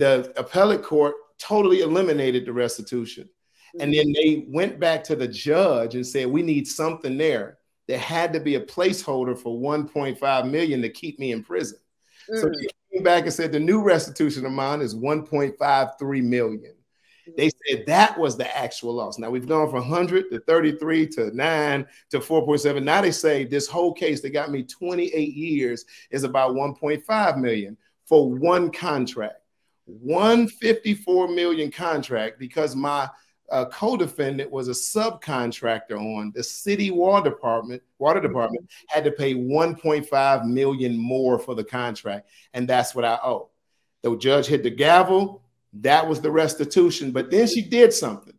the appellate court totally eliminated the restitution. And then they went back to the judge and said, we need something there. There had to be a placeholder for 1.5 million to keep me in prison. Mm. So they came back and said the new restitution amount is 1.53 million. They said that was the actual loss. Now we've gone from 100 to 33 to 9 to 4.7. Now they say this whole case that got me 28 years is about 1.5 million for one contract. 154 million contract because my uh, co-defendant was a subcontractor on the city water department water department had to pay 1.5 million more for the contract and that's what i owe. The judge hit the gavel. That was the restitution but then she did something